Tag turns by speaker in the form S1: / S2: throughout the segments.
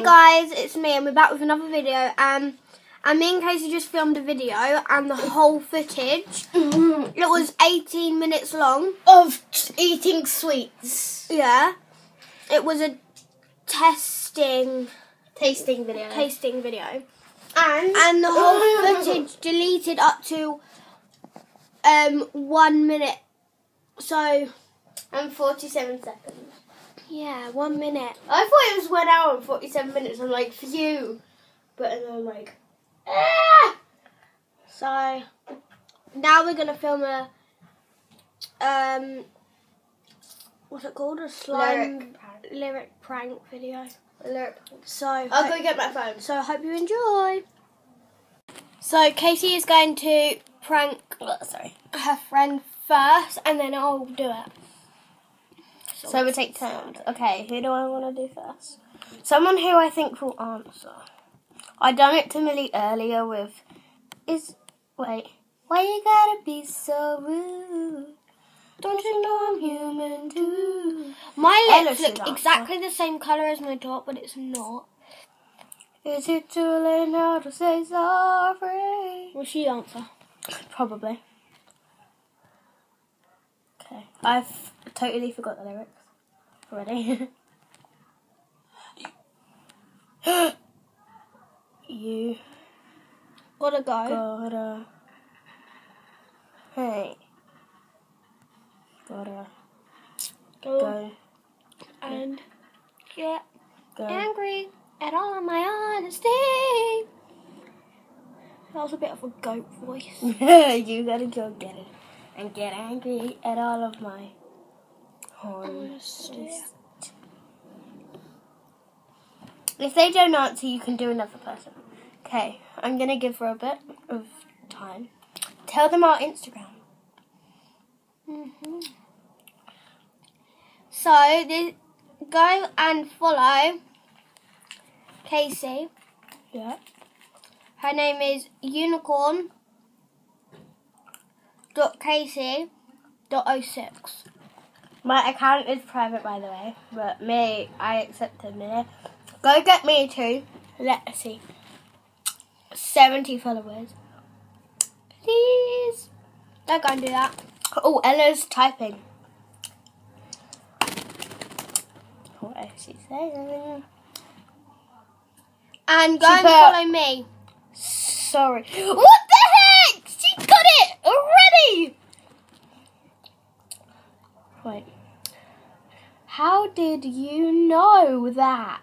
S1: Hey guys, it's me and we're back with another video. Um, and me and Casey just filmed a video and the whole footage, it was 18 minutes long.
S2: of eating sweets.
S1: Yeah. It was a testing,
S2: Tasting video.
S1: tasting video.
S2: and
S1: And the whole footage deleted up to um one minute. So,
S2: and 47 seconds.
S1: Yeah, one minute.
S2: I thought it was one hour and 47 minutes. I'm like, phew. But and then I'm like, ah!
S1: So now we're gonna film a um what's it called? A slime
S2: Lyric prank.
S1: lyric prank video.
S2: Lyric.
S1: So
S2: I'll go get my phone.
S1: so I hope you enjoy. So Casey is going to prank
S2: Oh, sorry.
S1: her friend first and then I'll do it.
S2: So we take turns. Okay, who do I want to do first? Someone who I think will answer. I done it to Millie earlier with. Is wait. Why you gotta be so rude? Don't you know I'm human too?
S1: My lips look
S2: answer.
S1: exactly the same colour as my top, but it's not.
S2: Is it too late now to say sorry?
S1: Will she answer?
S2: Probably. Okay, I've totally forgot the lyrics already. you
S1: Gotta go.
S2: gotta. Hey. Gotta
S1: Go
S2: go.
S1: and get
S2: Go.
S1: angry at all of my honesty. That was a bit of a goat voice.
S2: Yeah, you gotta go get it. And get angry at all of my honesty. If they don't answer, you can do another person. Okay, I'm gonna give her a bit of time. Tell them our Instagram.
S1: hmm So, this, go and follow Casey.
S2: Yeah.
S1: Her name is unicorn dot Casey dot oh six.
S2: My account is private, by the way, but me, I accepted me. Go get me too. Let's see. 70 followers. Please.
S1: Don't go and do that.
S2: Oh, Ella's typing. What is she saying?
S1: And go
S2: She
S1: and
S2: put-
S1: follow me.
S2: Sorry. What the heck? She got it already. Wait. How did you know that?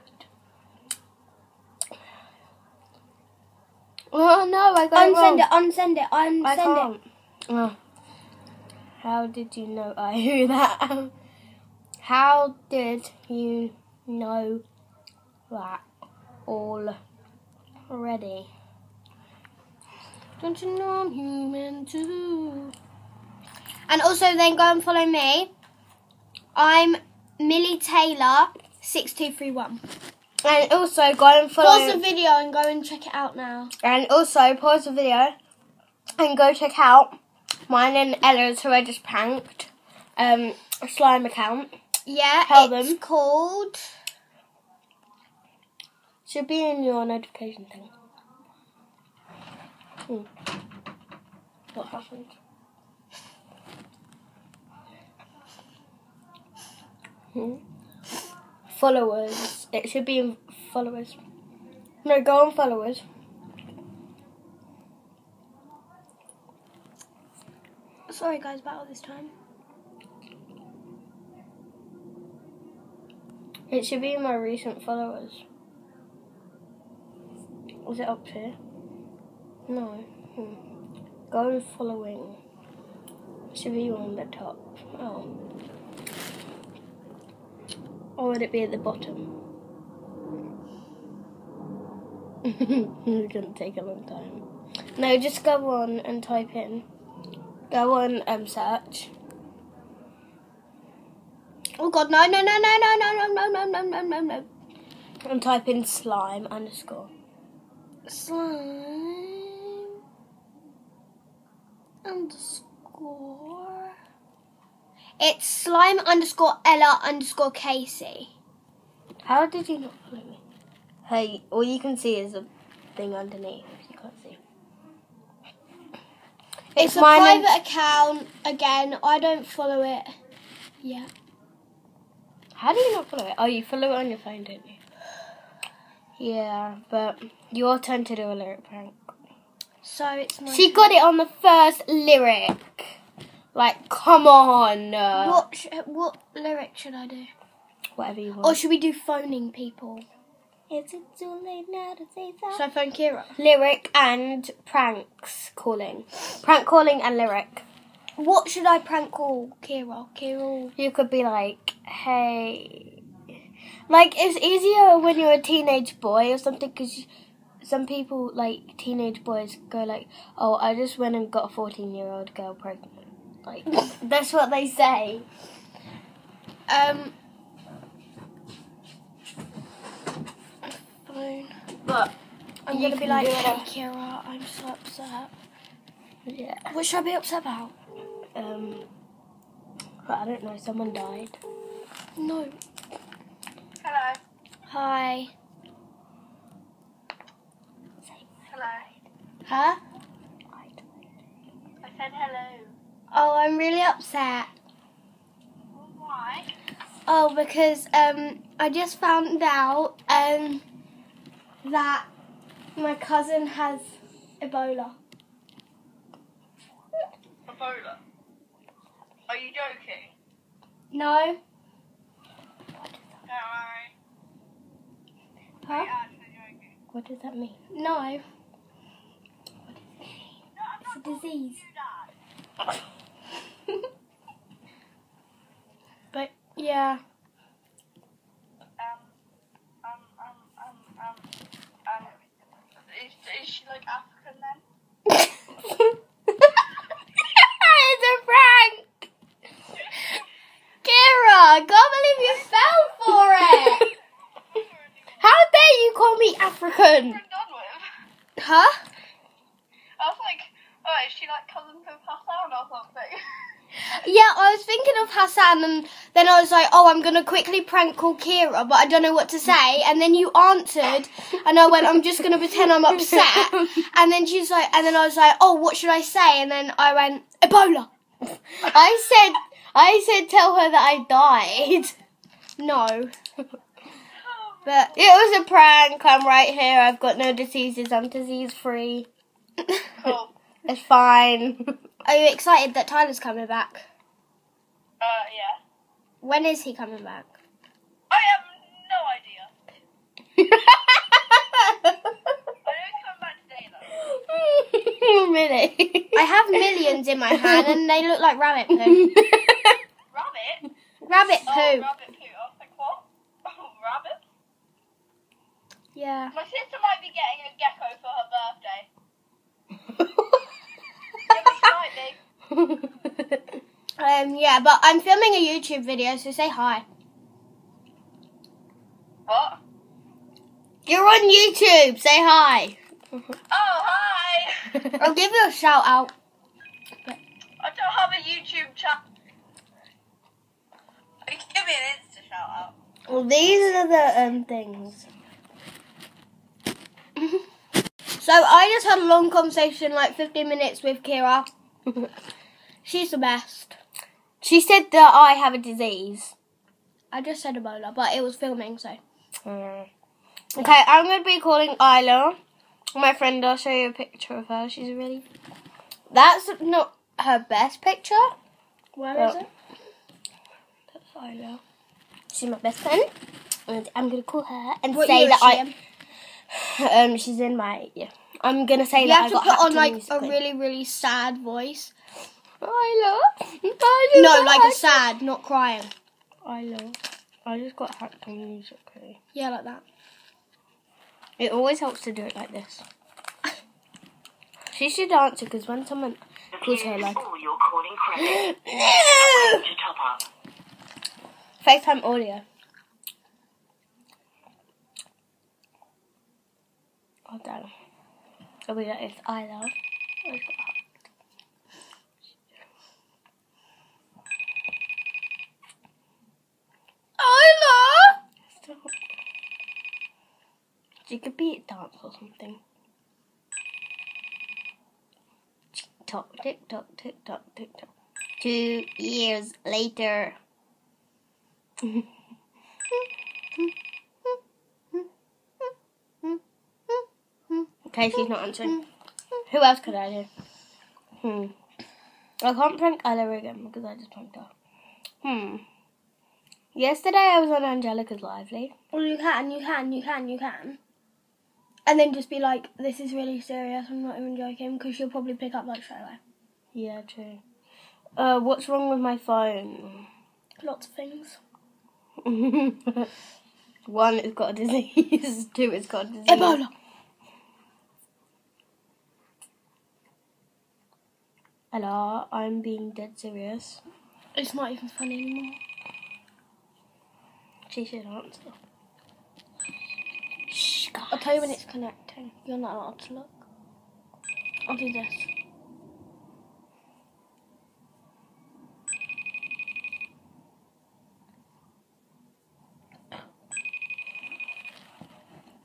S2: Oh no, I got it wrong.
S1: Unsend it, unsend it, unsend it.
S2: can't. Oh. How did you know I knew that? How did you know that already?
S1: Don't you know I'm human too? And also then go and follow me. I'm Millie Taylor six two three one.
S2: And also go and follow.
S1: Pause the video and go and check it out now.
S2: and also pause the video and go check out mine and Ella's who I just pranked um slime account.
S1: Yeah,
S2: Tell
S1: it's
S2: them.
S1: called
S2: Should be in your notification thing. Hmm. What happened? Hmm. Followers. It should be in followers. No, go on followers.
S1: Sorry guys about all this time.
S2: It should be in my recent followers. Was it up here? No. Hmm. Go following. It should be on the top. Oh. Or would it be at the bottom? it's gonna take a long time. No, just go on and type in. Go on um search.
S1: Oh god, no no no no no no no no no no no no no.
S2: And type in slime underscore.
S1: Slime underscore. It's slime underscore Ella underscore Casey.
S2: How did you not follow me? Hey, all you can see is a thing underneath. You can't see.
S1: It's, a
S2: mine and-
S1: private account. Again, I don't follow it. Yeah.
S2: How do you not follow it? Oh, you follow it on your phone, don't you? Yeah, but your turn to do a lyric prank.
S1: So it's my.
S2: She got it on the first lyric. Like, come on. Uh,
S1: What sh- what lyric should I do?
S2: Whatever you want.
S1: Or should we do phoning people?
S2: Is it too late now to say that?
S1: Should I phone Kira?
S2: Lyric and pranks calling. Prank calling and lyric.
S1: What should I prank call Kira? Kira.
S2: You could be like, hey. Like, it's easier when you're a teenage boy or something because some people, like, teenage boys go like, oh, I just went and got a 14 year old girl pregnant. Like, that's what they say.
S1: Um. Phone.
S2: But,
S1: I'm
S2: You
S1: gonna be like, hey Kira, I'm so upset.
S2: yeah.
S1: What should I be upset about?
S2: Um, I don't know, someone died.
S1: No.
S3: Hello.
S1: Hi.
S3: Hello.
S1: Huh?
S3: I said hello.
S1: Oh, I'm really upset.
S3: Why?
S1: Oh, because um, I just found out um that my cousin has Ebola.
S3: Ebola. Are you joking?
S1: No. Huh?
S3: Are you actually joking?
S2: What does that mean?
S1: No.
S3: No, I'm
S1: It's a disease.
S3: you that.
S1: But yeah.
S3: Um, um, um, um, um, um, is, is she like African then?
S2: it's a prank!
S1: Kira, I can't believe you fell for it.
S2: How dare you call me African?
S3: We're done with.
S1: huh?
S3: I was like, oh, is she like cousins with Hassan or something?
S1: Yeah, I was thinking of Hassan, and then I was like, "Oh, I'm gonna quickly prank call Kira," but I don't know what to say. And then you answered, and I went, "I'm just gonna pretend I'm upset." And then she's like, and then I was like, "Oh, what should I say?" And then I went, "Ebola."
S2: I said, I said, tell her that I died.
S1: No, but
S2: It was a prank. I'm right here. I've got no diseases. I'm disease free.
S3: cool.
S2: It's fine.
S1: are you excited that Tyler's coming back?
S3: Uh, yeah.
S1: When is he coming back?
S3: I have no idea. I know he's coming back today though.
S2: really?
S1: I have millions in my hand, and they look like rabbit poo.
S3: Rabbit?
S1: Rabbit poo.
S3: Oh,
S1: poo.
S3: rabbit poo. I was like, what? Oh, rabbit?
S1: Yeah.
S3: My sister might be getting a gecko for her birthday. Yeah, but might be.
S1: Um. Yeah, but I'm filming a YouTube video, so say hi.
S3: What?
S2: You're on YouTube. Say hi.
S3: Oh, hi!
S1: I'll give you a shout out.
S3: I don't have a YouTube chat. Give me an Insta shout out.
S2: Well, these are the um things.
S1: So I just had a long conversation, like 15 minutes with Kira. She's the best.
S2: She said that I have a disease.
S1: I just said Ebola, but it was filming, so.
S2: Mm. Okay, I'm going to be calling Isla. My friend, I'll show you a picture of her. She's really. That's not her best picture.
S1: Where is
S2: Oh.
S1: it?
S2: That's Isla. She's my best friend. And I'm going to call her and
S1: What
S2: say that
S1: is she
S2: I.
S1: in?
S2: Um, she's in my. Yeah. I'm going to say
S1: You
S2: that
S1: have
S2: I
S1: to put on like a really, really sad voice.
S2: Isla. I just
S1: No,
S2: got
S1: like a sad, not crying.
S2: Isla. I just got hacked on Musical.ly.
S1: Yeah, like that.
S2: It always helps to do it like this. She should answer because when someone calls her like
S4: all your calling credit
S2: no
S4: to top up.
S2: FaceTime audio. Oh damn. So we got it's I love. We've got hacked.
S1: Isla!
S2: Stop. She could be a dance or something. Tick tock, tick tock, tick tock, tick tock. Two years later. okay, she's not answering. Who else could I do? Hmm. I can't prank Ella again because I just pranked her. Hmm. Yesterday I was on Angelica's Lively.
S1: Well, you can, you can, you can, you can. And then just be like, this is really serious, I'm not even joking, because she'll probably pick up like straight away.
S2: Yeah, true. Uh, what's wrong with my phone?
S1: Lots of things.
S2: One, it's got a disease. Two, it's got a disease.
S1: Ebola!
S2: Ella, I'm being dead serious.
S1: It's not even funny anymore.
S2: She should answer. Shh, guys.
S1: I'll tell you when it's connecting. You're not allowed to look. I'll do this.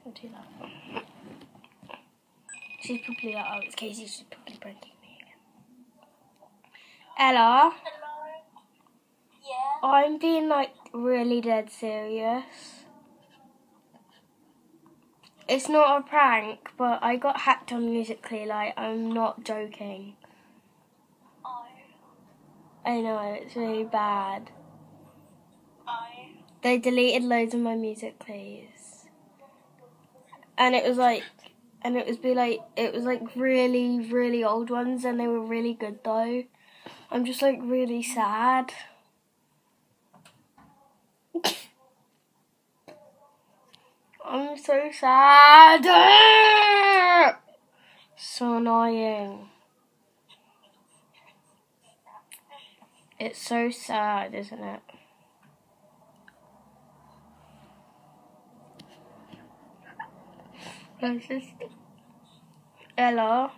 S2: I'll do that. She's probably like, oh, it's Casey. She's probably pranking me again. Ella,
S3: Hello. Yeah.
S2: I'm being like really dead serious. It's not a prank, but I got hacked on Musical.ly. Like, I'm not joking.
S3: I.
S2: I know it's really bad.
S3: I.
S2: They deleted loads of my music plays. And it was like and it was be like it was like really, really old ones and they were really good though. I'm just like really sad. I'm so sad. So annoying. It's so sad, isn't it? Where's this? Ella.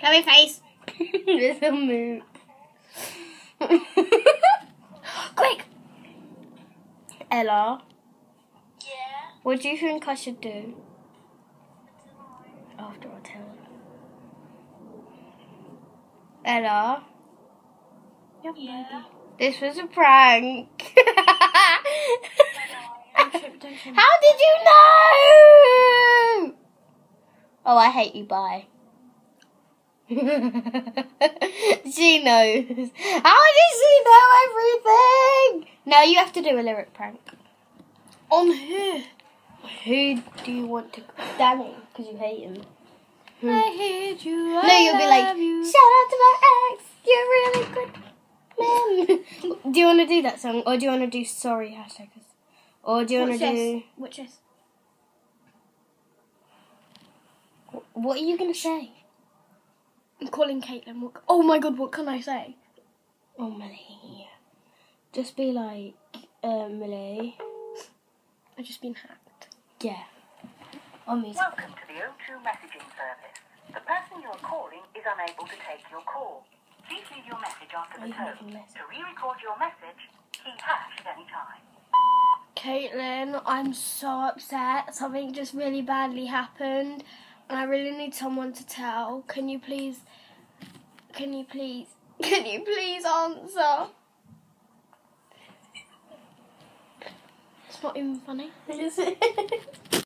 S1: Chloe face!
S2: Little move.
S1: Quick!
S2: Ella,
S3: Yeah.
S2: what do you think I should do? After I tell her. Ella,
S3: Yeah.
S2: this was a prank.
S1: Don't show- don't show me.
S2: How did you know? Oh, I hate you. Bye. she knows. How did she know everything? Now you have to do a lyric prank.
S1: On who?
S2: Who do you want to? Danny, because you hate him.
S1: I hmm. hate you.
S2: No, you'll be like,
S1: you.
S2: shout out to my ex. You're really good man. do you want to do that song, or do you want to do sorry hashtags, or do you want to do?
S1: Which is?
S2: What are you gonna say?
S1: I'm calling Caitlin. What, oh my god, what can I say?
S2: Oh, Millie. Just be like, uh, Millie.
S1: I've just been hacked.
S2: Yeah. On music.
S4: Welcome to the O2 messaging service. The person you are calling is unable to take your call. Please leave your message after the tone. To re-record your message, key hash at any time.
S1: Caitlin, I'm so upset. Something just really badly happened, and I really need someone to tell. Can you please? Can you please? Can you please answer? It's not even funny. Is it?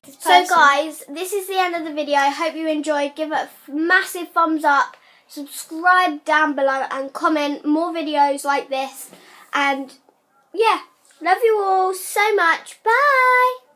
S1: so guys, this is the end of the video. I hope you enjoyed. Give it a massive thumbs up. Subscribe down below and comment more videos like this. And yeah, love you all so much. Bye.